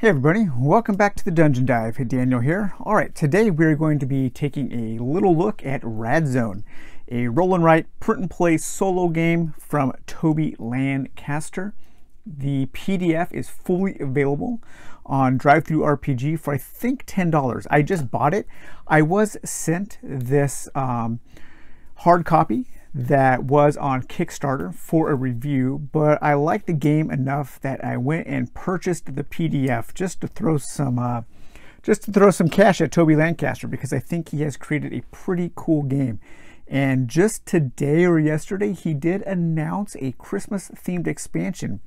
Hey everybody, welcome back to the Dungeon Dive. Daniel here. All right, today we're going to be taking a little look at Rad Zone, a roll and write print and play solo game from Toby Lancaster. The PDF is fully available on DriveThruRPG for I think $10. I just bought it. I was sent this um, hard copy that was on Kickstarter for a review, but I liked the game enough that I went and purchased the PDF just to throw some uh, just to throw some cash at Toby Lancaster because I think he has created a pretty cool game. And just today or yesterday, he did announce a Christmas themed expansion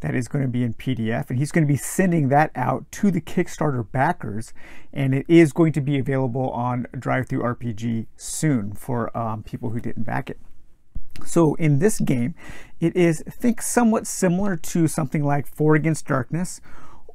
that is going to be in PDF, and he's going to be sending that out to the Kickstarter backers, and it is going to be available on DriveThruRPG soon for um, people who didn't back it. So in this game, it is think somewhat similar to something like Four Against Darkness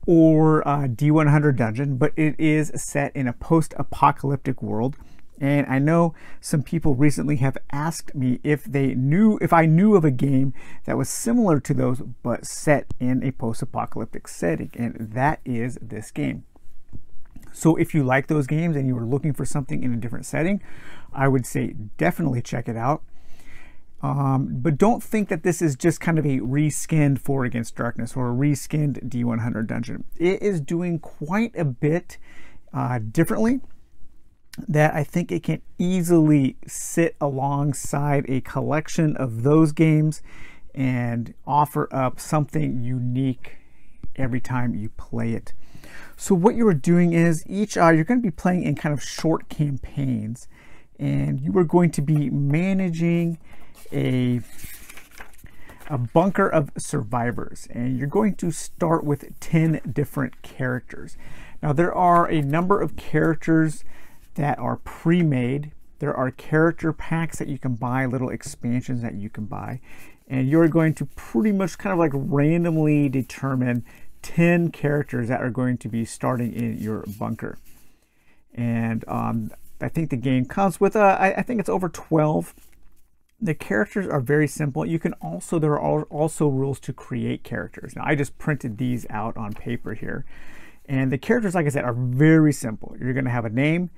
or uh, D100 Dungeon, but it is set in a post-apocalyptic world and I know some people recently have asked me if they knew, if I knew of a game that was similar to those, but set in a post-apocalyptic setting. And that is this game. So if you like those games and you were looking for something in a different setting, I would say definitely check it out. Um, but don't think that this is just kind of a reskinned Four Against Darkness or a reskinned D100 Dungeon. It is doing quite a bit uh, differently that I think it can easily sit alongside a collection of those games and offer up something unique every time you play it. So what you are doing is each uh, you're going to be playing in kind of short campaigns and you are going to be managing a a bunker of survivors and you're going to start with 10 different characters. Now there are a number of characters that are pre-made. There are character packs that you can buy, little expansions that you can buy. And you're going to pretty much kind of like randomly determine 10 characters that are going to be starting in your bunker. And um, I think the game comes with, I, I think it's over 12. The characters are very simple. You can also, there are also rules to create characters. Now I just printed these out on paper here. And the characters, like I said, are very simple. You're going to have a name,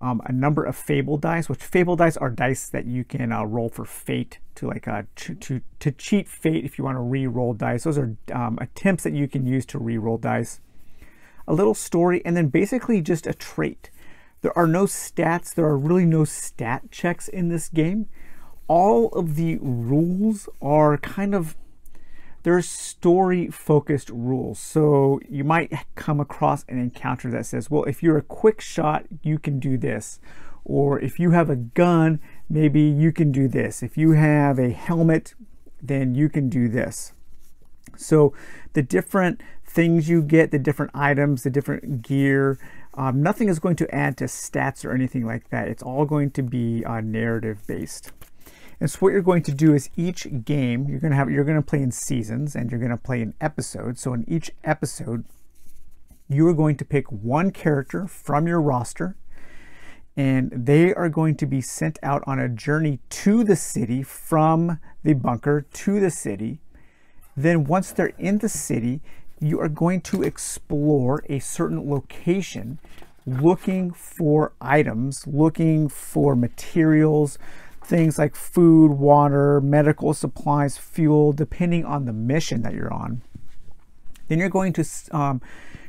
um, a number of fable dice, which fable dice are dice that you can uh, roll for fate to like uh, to, to, to cheat fate if you want to re-roll dice. Those are um, attempts that you can use to re-roll dice. A little story, and then basically just a trait. There are no stats. There are really no stat checks in this game. All of the rules are kind of there's story focused rules. So you might come across an encounter that says, well, if you're a quick shot, you can do this. Or if you have a gun, maybe you can do this. If you have a helmet, then you can do this. So the different things you get, the different items, the different gear, um, nothing is going to add to stats or anything like that. It's all going to be uh, narrative based. And so what you're going to do is each game, you're going to have, you're going to play in seasons and you're going to play in episodes. So in each episode, you are going to pick one character from your roster and they are going to be sent out on a journey to the city from the bunker to the city. Then once they're in the city, you are going to explore a certain location looking for items, looking for materials, things like food, water, medical supplies, fuel, depending on the mission that you're on. Then you're going to um,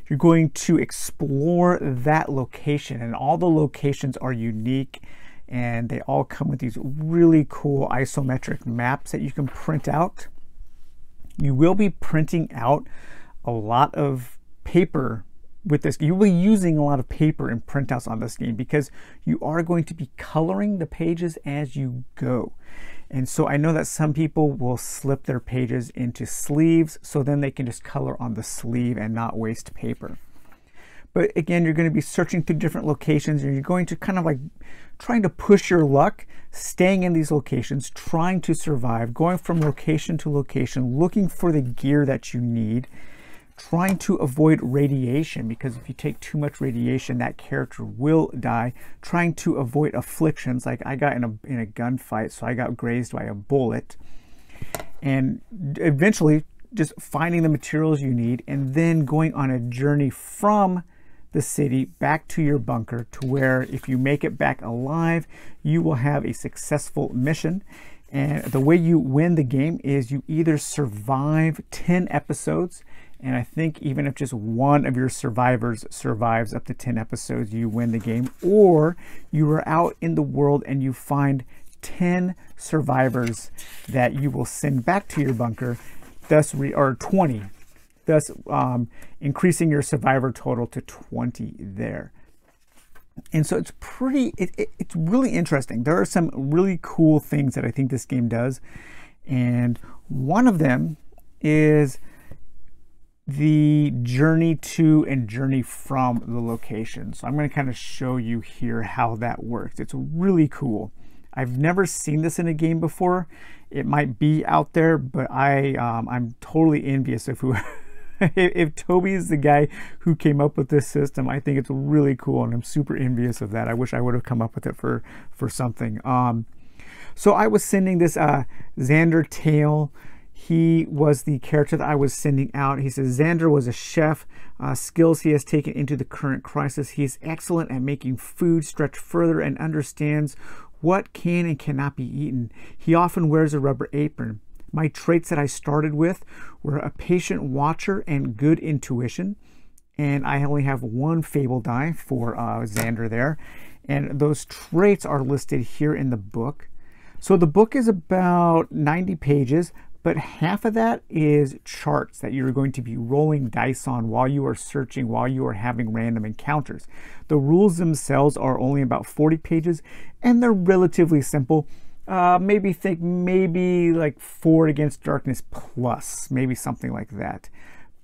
you're going to explore that location, and all the locations are unique, and they all come with these really cool isometric maps that you can print out. You will be printing out a lot of paper with this, you will be using a lot of paper and printouts on this game because you are going to be coloring the pages as you go. And so I know that some people will slip their pages into sleeves so then they can just color on the sleeve and not waste paper. But again, you're going to be searching through different locations and you're going to kind of like trying to push your luck, staying in these locations, trying to survive, going from location to location, looking for the gear that you need trying to avoid radiation because if you take too much radiation that character will die trying to avoid afflictions like i got in a in a gunfight so i got grazed by a bullet and eventually just finding the materials you need and then going on a journey from the city back to your bunker to where if you make it back alive, you will have a successful mission. And the way you win the game is you either survive 10 episodes, and I think even if just one of your survivors survives up to 10 episodes, you win the game, or you are out in the world and you find 10 survivors that you will send back to your bunker, thus, re- or 20, thus um, increasing your survivor total to 20 there. And so it's pretty, it, it, it's really interesting. There are some really cool things that I think this game does. And one of them is the journey to and journey from the location. So I'm going to kind of show you here how that works. It's really cool. I've never seen this in a game before. It might be out there, but I um, I'm totally envious of who if Toby is the guy who came up with this system, I think it's really cool, and I'm super envious of that. I wish I would have come up with it for for something. Um, so I was sending this uh, Xander Tail. He was the character that I was sending out. He says Xander was a chef. Uh, skills he has taken into the current crisis. He is excellent at making food stretch further and understands what can and cannot be eaten. He often wears a rubber apron. My traits that I started with were a patient watcher and good intuition. And I only have one fable die for uh, Xander there. And those traits are listed here in the book. So the book is about 90 pages, but half of that is charts that you're going to be rolling dice on while you are searching, while you are having random encounters. The rules themselves are only about 40 pages, and they're relatively simple. Uh, maybe think maybe like four against darkness plus, maybe something like that.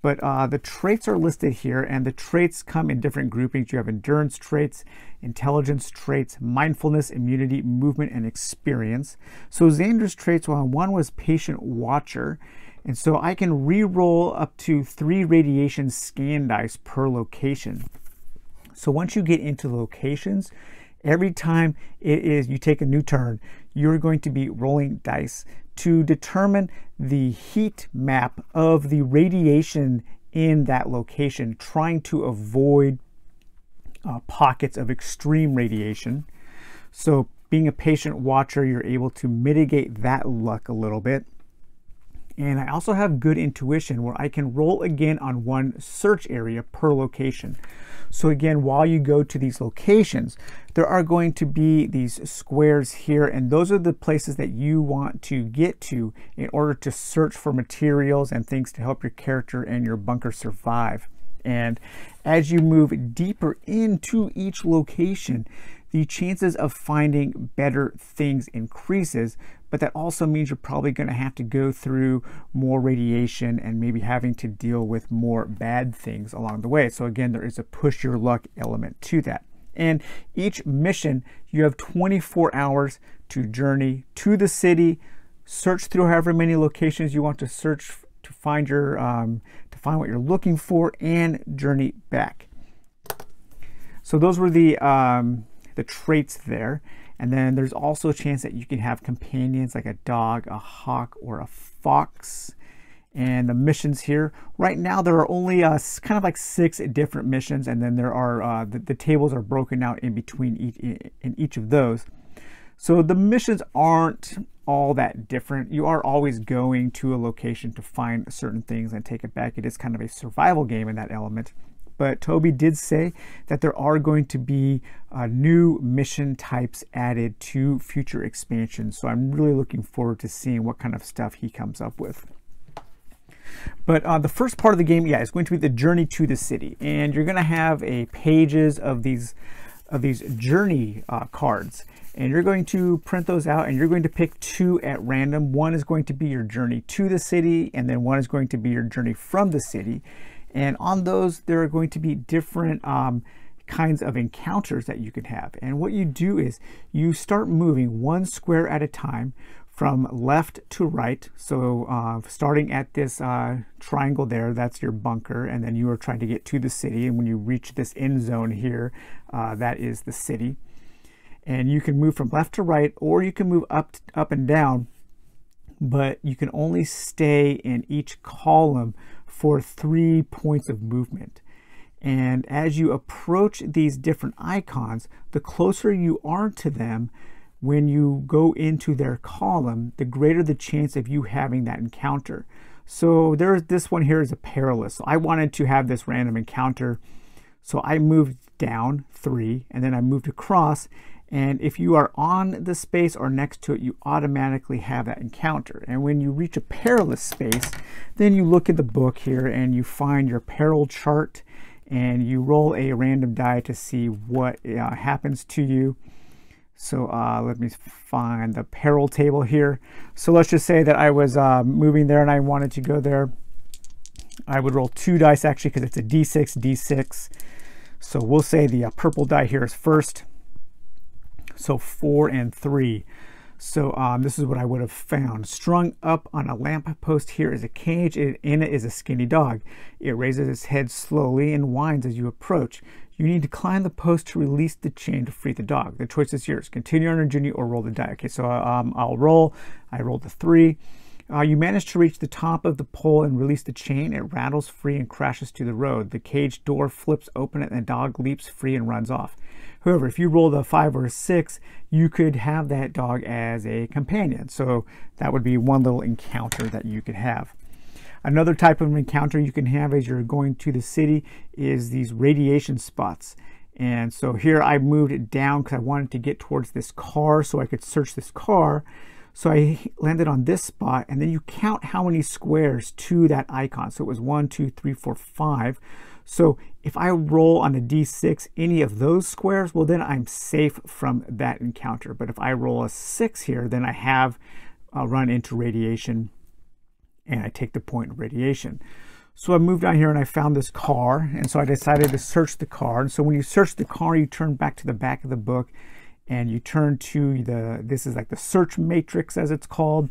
But uh, the traits are listed here, and the traits come in different groupings. You have endurance traits, intelligence traits, mindfulness, immunity, movement, and experience. So Xander's traits, well, one was patient watcher. And so I can re-roll up to three radiation scan dice per location. So once you get into locations, every time it is you take a new turn, you're going to be rolling dice to determine the heat map of the radiation in that location, trying to avoid uh, pockets of extreme radiation. So being a patient watcher, you're able to mitigate that luck a little bit. And I also have good intuition where I can roll again on one search area per location. So again, while you go to these locations, there are going to be these squares here, and those are the places that you want to get to in order to search for materials and things to help your character and your bunker survive. And as you move deeper into each location, the chances of finding better things increases, but that also means you're probably going to have to go through more radiation and maybe having to deal with more bad things along the way. So again, there is a push your luck element to that. And each mission, you have 24 hours to journey to the city, search through however many locations you want to search to find your um, to find what you're looking for, and journey back. So those were the um, the traits there. And then there's also a chance that you can have companions like a dog, a hawk, or a fox. And the missions here, right now there are only uh, kind of like six different missions, and then there are uh, the, the, tables are broken out in between each in each of those. So the missions aren't all that different. You are always going to a location to find certain things and take it back. It is kind of a survival game in that element but Toby did say that there are going to be uh, new mission types added to future expansions. So I'm really looking forward to seeing what kind of stuff he comes up with. But uh, the first part of the game, yeah, is going to be the journey to the city, and you're going to have a pages of these of these journey uh, cards, and you're going to print those out, and you're going to pick two at random. One is going to be your journey to the city, and then one is going to be your journey from the city. And on those, there are going to be different um, kinds of encounters that you can have. And what you do is you start moving one square at a time from left to right. So uh, starting at this uh, triangle there, that's your bunker, and then you are trying to get to the city. And when you reach this end zone here, uh, that is the city. And you can move from left to right, or you can move up, up and down but you can only stay in each column for three points of movement. And as you approach these different icons, the closer you are to them, when you go into their column, the greater the chance of you having that encounter. So there's this one here is a perilous. So I wanted to have this random encounter. So I moved down three and then I moved across. And if you are on the space or next to it, you automatically have that encounter. And when you reach a perilous space, then you look at the book here and you find your peril chart and you roll a random die to see what uh, happens to you. So uh, let me find the peril table here. So let's just say that I was uh, moving there and I wanted to go there. I would roll two dice actually because it's a d6, d6. So we'll say the uh, purple die here is first. So four and three. So um, this is what I would have found. Strung up on a lamp post here is a cage. and In it is a skinny dog. It raises its head slowly and whines as you approach. You need to climb the post to release the chain to free the dog. The choice is yours. Continue on your journey or roll the die. Okay, so um, I'll roll. I rolled the three. Uh, you manage to reach the top of the pole and release the chain. It rattles free and crashes to the road. The cage door flips open and the dog leaps free and runs off. However, if you roll a five or a six, you could have that dog as a companion. So that would be one little encounter that you could have. Another type of encounter you can have as you're going to the city is these radiation spots. And so here I moved it down because I wanted to get towards this car so I could search this car. So I landed on this spot and then you count how many squares to that icon. So it was one, two, three, four, five. So if I roll on a d6 any of those squares, well then I'm safe from that encounter. But if I roll a six here, then I have uh, run into radiation and I take the point of radiation. So I moved down here and I found this car. And so I decided to search the car. And so when you search the car, you turn back to the back of the book and you turn to the, this is like the search matrix as it's called.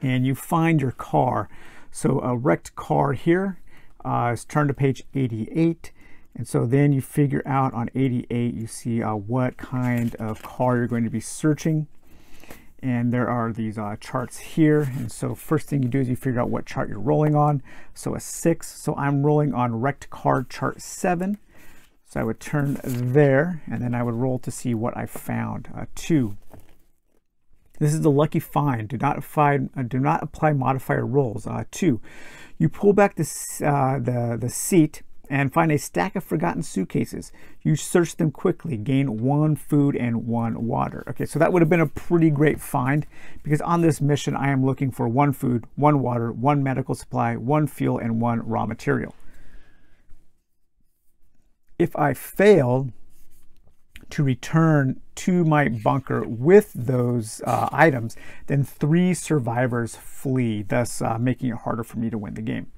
And you find your car. So a wrecked car here uh, is turned to page 88. And so then you figure out on 88, you see uh, what kind of car you're going to be searching. And there are these uh, charts here. And so first thing you do is you figure out what chart you're rolling on. So a six. So I'm rolling on rect card chart seven. So I would turn there and then I would roll to see what I found. Uh, two this is the lucky find do not apply uh, do not apply modifier rolls uh, two you pull back uh, the the seat and find a stack of forgotten suitcases. You search them quickly, gain one food and one water. Okay, so that would have been a pretty great find because on this mission, I am looking for one food, one water, one medical supply, one fuel, and one raw material. If I fail to return to my bunker with those uh, items, then three survivors flee, thus uh, making it harder for me to win the game.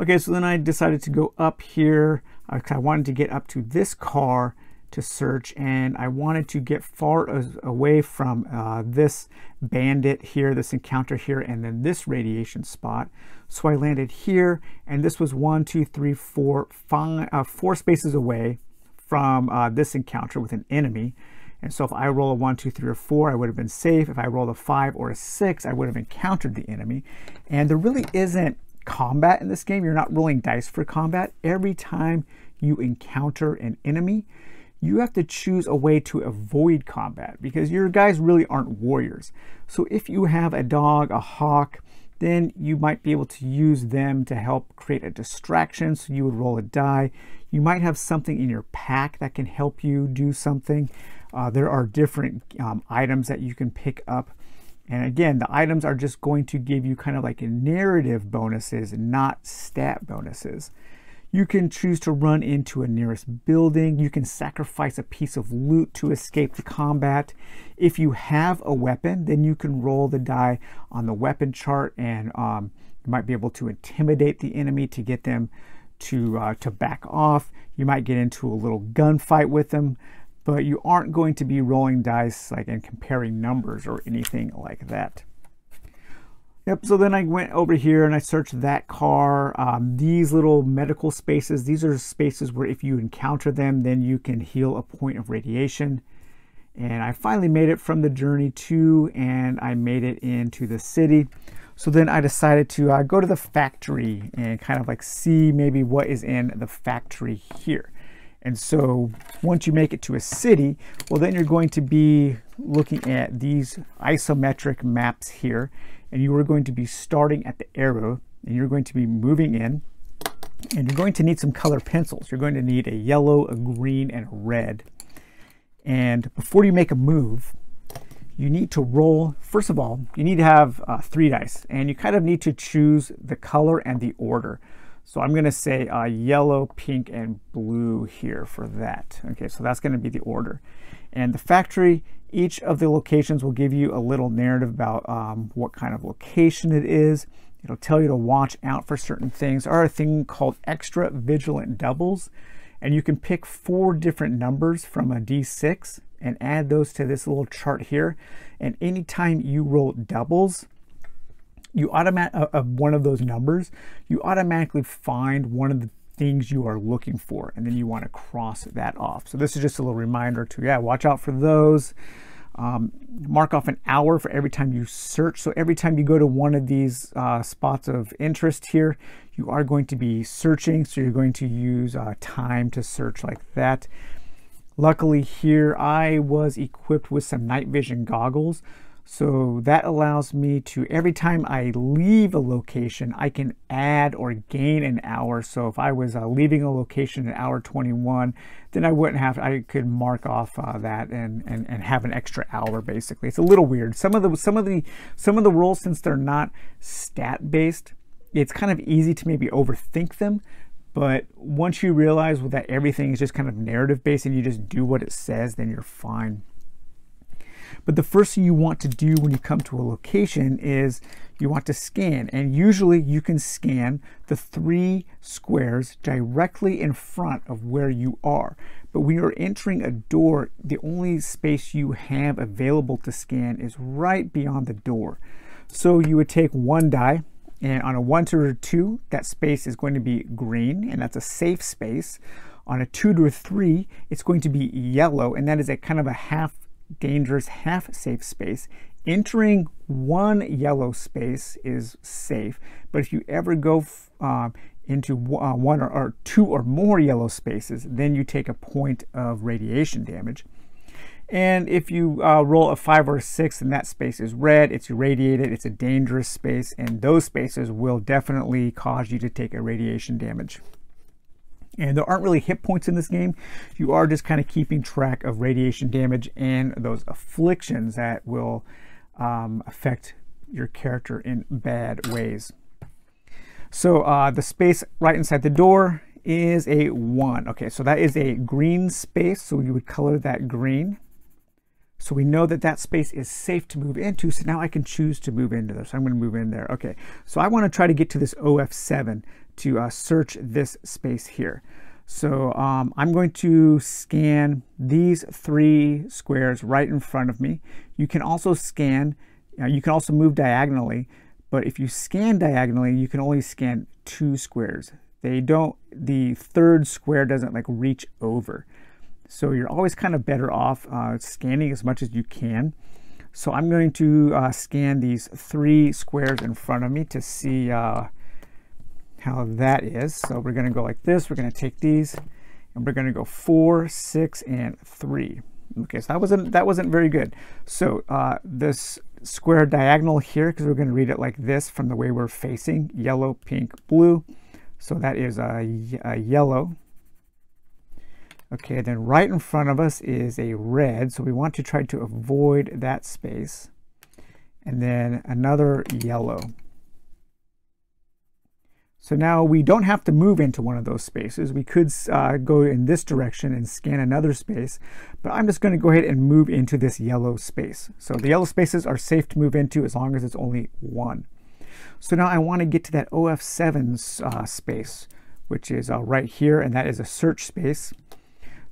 Okay, so then I decided to go up here because uh, I wanted to get up to this car to search and I wanted to get far away from uh, this bandit here, this encounter here, and then this radiation spot. So I landed here and this was one, two, three, four, five, uh, four spaces away from uh, this encounter with an enemy. And so if I roll a one, two, three, or four, I would have been safe. If I roll a five or a six, I would have encountered the enemy. And there really isn't combat in this game. You're not rolling dice for combat. Every time you encounter an enemy, you have to choose a way to avoid combat because your guys really aren't warriors. So if you have a dog, a hawk, then you might be able to use them to help create a distraction. So you would roll a die. You might have something in your pack that can help you do something. Uh, there are different um, items that you can pick up and again, the items are just going to give you kind of like a narrative bonuses, not stat bonuses. You can choose to run into a nearest building. You can sacrifice a piece of loot to escape the combat. If you have a weapon, then you can roll the die on the weapon chart and um, you might be able to intimidate the enemy to get them to, uh, to back off. You might get into a little gunfight with them but you aren't going to be rolling dice like and comparing numbers or anything like that. Yep, so then I went over here and I searched that car. Um, these little medical spaces, these are spaces where if you encounter them, then you can heal a point of radiation. And I finally made it from the journey to, and I made it into the city. So then I decided to uh, go to the factory and kind of like see maybe what is in the factory here. And so once you make it to a city, well, then you're going to be looking at these isometric maps here. And you are going to be starting at the arrow and you're going to be moving in and you're going to need some color pencils. You're going to need a yellow, a green, and a red. And before you make a move, you need to roll, first of all, you need to have uh, three dice and you kind of need to choose the color and the order. So I'm going to say uh, yellow, pink, and blue here for that. Okay, so that's going to be the order. And the factory, each of the locations will give you a little narrative about um, what kind of location it is. It'll tell you to watch out for certain things. There are a thing called extra vigilant doubles. And you can pick four different numbers from a D6 and add those to this little chart here. And anytime you roll doubles, you automatic uh, of one of those numbers, you automatically find one of the things you are looking for, and then you want to cross that off. So this is just a little reminder to yeah, watch out for those. Um, mark off an hour for every time you search. So every time you go to one of these uh, spots of interest here, you are going to be searching. So you're going to use uh, time to search like that. Luckily here, I was equipped with some night vision goggles. So that allows me to, every time I leave a location, I can add or gain an hour. So if I was uh, leaving a location at hour 21, then I wouldn't have, I could mark off uh, that and, and, and have an extra hour basically. It's a little weird. Some of the, some of the, some of the rules, since they're not stat based, it's kind of easy to maybe overthink them. But once you realize that everything is just kind of narrative based and you just do what it says, then you're fine. But the first thing you want to do when you come to a location is you want to scan. And usually you can scan the three squares directly in front of where you are. But when you're entering a door, the only space you have available to scan is right beyond the door. So you would take one die, and on a one to a two, that space is going to be green, and that's a safe space. On a two to a three, it's going to be yellow, and that is a kind of a half dangerous half safe space. Entering one yellow space is safe, but if you ever go uh, into uh, one or, or, two or more yellow spaces, then you take a point of radiation damage. And if you uh, roll a five or a six and that space is red, it's irradiated, it's a dangerous space, and those spaces will definitely cause you to take a radiation damage. And there aren't really hit points in this game. You are just kind of keeping track of radiation damage and those afflictions that will um, affect your character in bad ways. So uh, the space right inside the door is a 1. Okay, so that is a green space, so you would color that green. So we know that that space is safe to move into, so now I can choose to move into this. So I'm going to move in there. Okay, so I want to try to get to this OF7 to uh, search this space here. So um, I'm going to scan these three squares right in front of me. You can also scan, you can also move diagonally, but if you scan diagonally, you can only scan two squares. They don't, the third square doesn't like reach over. So you're always kind of better off uh, scanning as much as you can. So I'm going to uh, scan these three squares in front of me to see uh, how that is. So we're going to go like this. We're going to take these and we're going to go four, six, and three. Okay, so that wasn't that wasn't very good. So uh, this square diagonal here, because we're going to read it like this from the way we're facing, yellow, pink, blue. So that is a, a yellow. Okay, then right in front of us is a red, so we want to try to avoid that space. And then another yellow. So now we don't have to move into one of those spaces. We could uh, go in this direction and scan another space, but I'm just going to go ahead and move into this yellow space. So the yellow spaces are safe to move into as long as it's only one. So now I want to get to that OF7 uh, space, which is uh, right here, and that is a search space.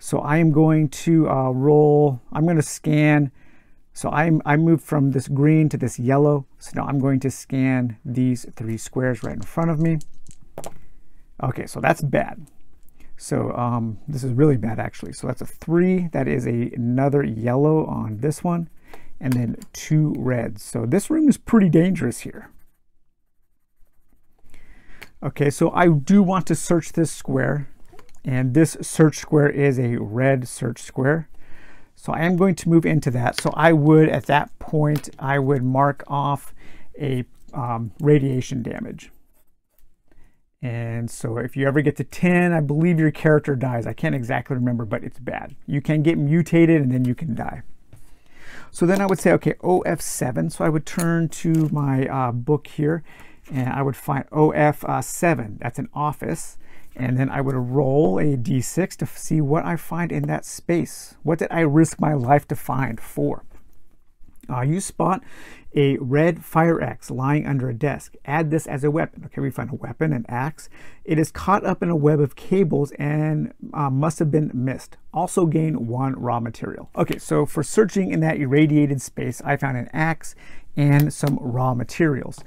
So I am going to uh, roll, I'm going to scan so I'm, I moved from this green to this yellow. So now I'm going to scan these three squares right in front of me. Okay, so that's bad. So um, this is really bad actually. So that's a three. That is a, another yellow on this one. And then two reds. So this room is pretty dangerous here. Okay, so I do want to search this square. And this search square is a red search square. So I am going to move into that. So I would, at that point, I would mark off a um, radiation damage. And so if you ever get to 10, I believe your character dies. I can't exactly remember, but it's bad. You can get mutated and then you can die. So then I would say, okay, OF7. So I would turn to my uh, book here and I would find OF7. That's an office. And then I would roll a d6 to see what I find in that space. What did I risk my life to find for? Uh, you spot a red fire axe lying under a desk. Add this as a weapon. Okay, we find a weapon, an axe. It is caught up in a web of cables and uh, must have been missed. Also gain one raw material. Okay, so for searching in that irradiated space, I found an axe and some raw materials.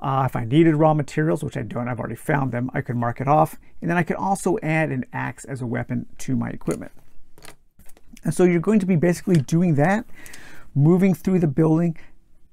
Uh, if I needed raw materials, which I don't, I've already found them, I could mark it off. And then I could also add an axe as a weapon to my equipment. And so you're going to be basically doing that moving through the building,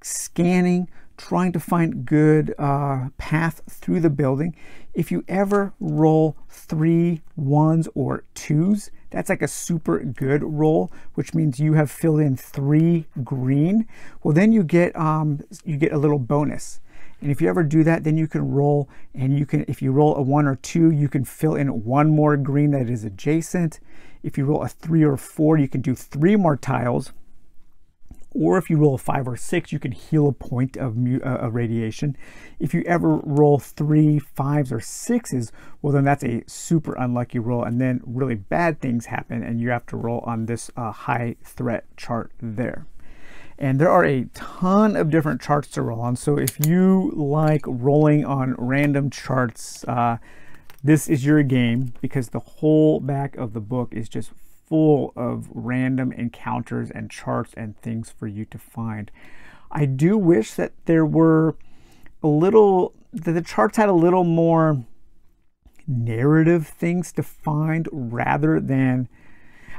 scanning, trying to find good uh, path through the building. If you ever roll three ones or twos, that's like a super good roll, which means you have filled in three green. Well, then you get um, you get a little bonus. And if you ever do that, then you can roll and you can, if you roll a one or two, you can fill in one more green that is adjacent. If you roll a three or four, you can do three more tiles or if you roll a five or six, you can heal a point of, uh, radiation. If you ever roll three, fives, or sixes, well, then that's a super unlucky roll, and then really bad things happen, and you have to roll on this uh, high threat chart there. And there are a ton of different charts to roll on. So if you like rolling on random charts, uh, this is your game because the whole back of the book is just full of random encounters and charts and things for you to find. I do wish that there were a little, that the charts had a little more narrative things to find rather than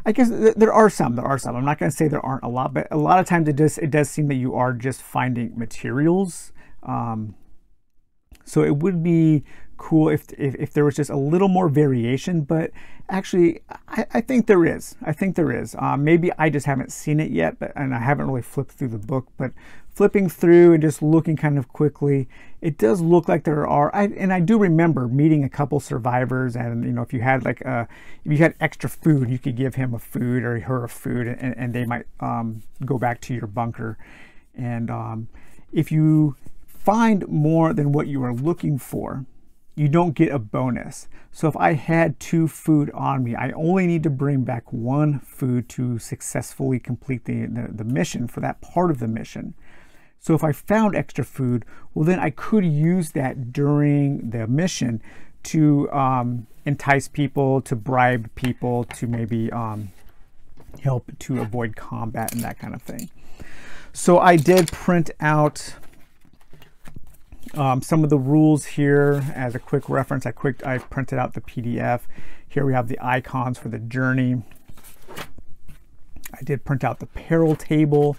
I guess there are some. There are some. I'm not going to say there aren't a lot, but a lot of times it does it does seem that you are just finding materials. Um, so it would be cool if, if, if, there was just a little more variation, but actually, I, I think there is. I think there is. Um, maybe I just haven't seen it yet, but, and I haven't really flipped through the book, but flipping through and just looking kind of quickly, it does look like there are, I, and I do remember meeting a couple survivors and, you know, if you had like, a, uh, if you had extra food, you could give him a food or her a food and, and they might um, go back to your bunker. And um, if you find more than what you are looking for, you don't get a bonus. So if I had two food on me, I only need to bring back one food to successfully complete the, the, the, mission for that part of the mission. So if I found extra food, well then I could use that during the mission to um, entice people, to bribe people, to maybe um, help to avoid combat and that kind of thing. So I did print out um, some of the rules here as a quick reference. I quick I printed out the PDF. Here we have the icons for the journey. I did print out the peril table.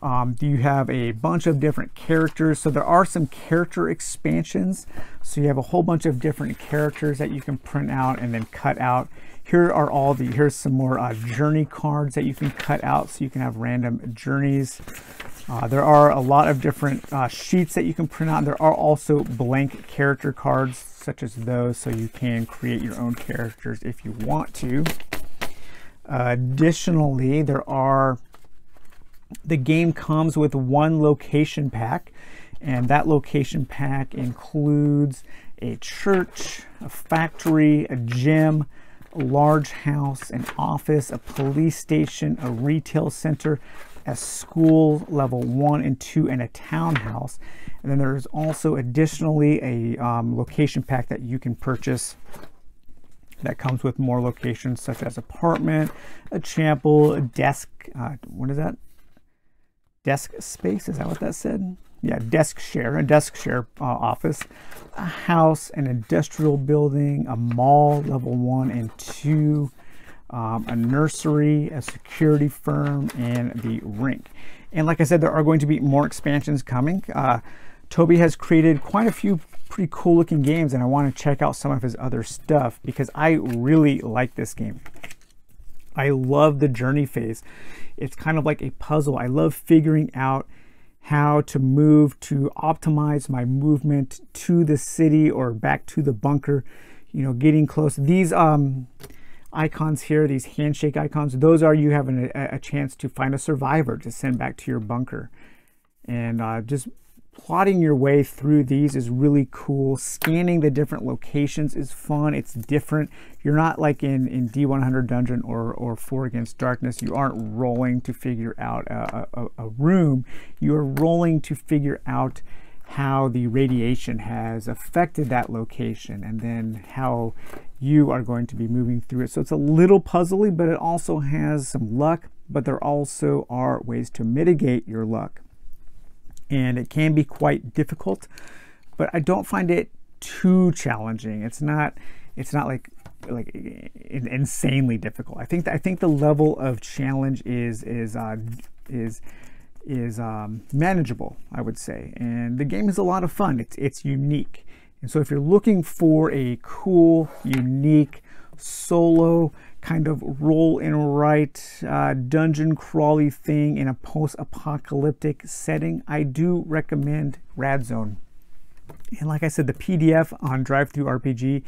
Um, you have a bunch of different characters. So there are some character expansions. So you have a whole bunch of different characters that you can print out and then cut out. Here are all the, here's some more uh, journey cards that you can cut out so you can have random journeys. Uh, there are a lot of different uh, sheets that you can print out. There are also blank character cards such as those so you can create your own characters if you want to. additionally, there are, the game comes with one location pack and that location pack includes a church, a factory, a gym, a large house, an office, a police station, a retail center, a school level one and two and a townhouse. And then there's also additionally a um, location pack that you can purchase that comes with more locations such as apartment, a chapel, a desk, uh, what is that? Desk space, is that what that said? yeah, desk share, a desk share uh, office, a house, an industrial building, a mall, level one and two, um, a nursery, a security firm, and the rink. And like I said, there are going to be more expansions coming. Uh, Toby has created quite a few pretty cool looking games and I want to check out some of his other stuff because I really like this game. I love the journey phase. It's kind of like a puzzle. I love figuring out how to move to optimize my movement to the city or back to the bunker, you know, getting close. These um, icons here, these handshake icons, those are you having a, a chance to find a survivor to send back to your bunker. And uh, just plotting your way through these is really cool. Scanning the different locations is fun. It's different. You're not like in, in D100 Dungeon or, or 4 Against Darkness. You aren't rolling to figure out a, a, a room. You're rolling to figure out how the radiation has affected that location and then how you are going to be moving through it. So it's a little puzzly, but it also has some luck, but there also are ways to mitigate your luck and it can be quite difficult, but I don't find it too challenging. It's not, it's not like like insanely difficult. I think I think the level of challenge is is uh, is is um, manageable, I would say. And the game is a lot of fun. It's it's unique. And so if you're looking for a cool, unique solo kind of roll and write uh, dungeon crawly thing in a post-apocalyptic setting, I do recommend Rad Zone. And like I said, the PDF on DriveThruRPG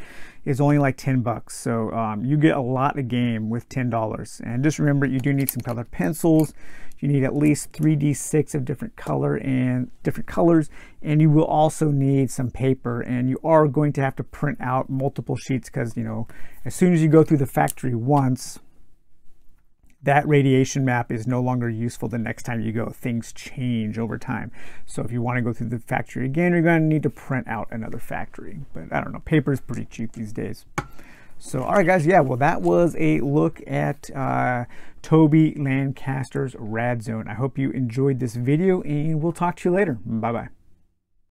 is only like 10 bucks. So um, you get a lot of game with $10. And just remember, you do need some colored pencils. You need at least 3d6 of different color and different colors. And you will also need some paper. And you are going to have to print out multiple sheets because, you know, as soon as you go through the factory once, that radiation map is no longer useful the next time you go. Things change over time. So if you want to go through the factory again, you're going to need to print out another factory. But I don't know, paper is pretty cheap these days. So, all right, guys, yeah, well, that was a look at uh, Toby Lancaster's Rad Zone. I hope you enjoyed this video, and we'll talk to you later. Bye-bye.